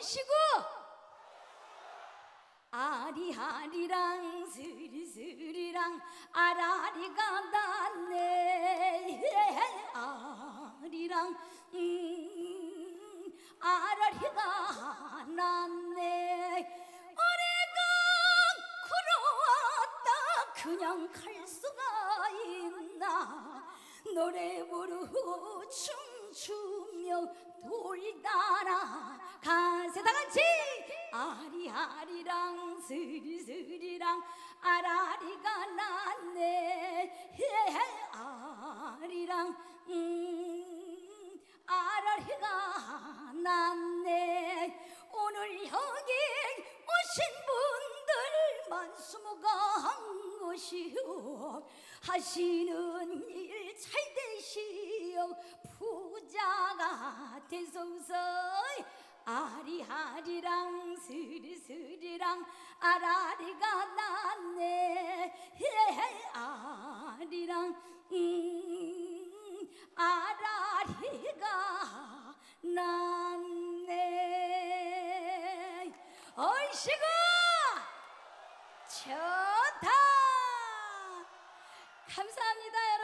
얼씨구 아리아리랑 스리스리랑 아라리가 났네. 아리랑 음, 아라리가 났네. 어레가 걸어왔다. 그냥 갈 수가 있나. 노래 부르고 춤추며 돌다라 가세 다 같이 아리아리랑 스리스리랑 아라리가 났네. 아리랑 음 아라리가 났네. 오늘 여기 오신 분들 만 수모가 것이요 하시는 일 잘 되시오 부자가 되소서 아리아리랑 스리스리랑 아라리가 났네. 아리랑 음 아라리가 났네. 얼씨구! 좋다! 감사합니다 여러분